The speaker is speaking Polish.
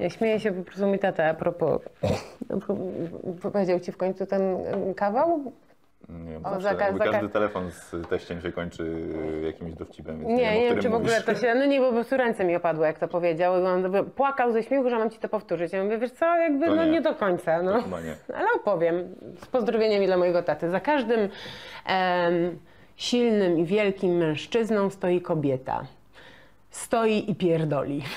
Ja śmieję się po prostu mi tata a propos. Powiedział ci w końcu ten y, kawał? Nie wiem, O, zawsze, zaka- zaka- każdy telefon z teściem się kończy jakimś dowcipem, więc Nie, nie, wiem, nie wiem, czy w ogóle to się. No nie, bo po prostu ręce mi opadły, jak to powiedział. I on płakał ze śmiechu, że mam ci to powtórzyć. Ja mówię, wiesz co, jakby To no nie. nie do końca. No. Ale opowiem. Z pozdrowieniami dla mojego taty. Za każdym em, silnym i wielkim mężczyzną stoi kobieta. Stoi i pierdoli.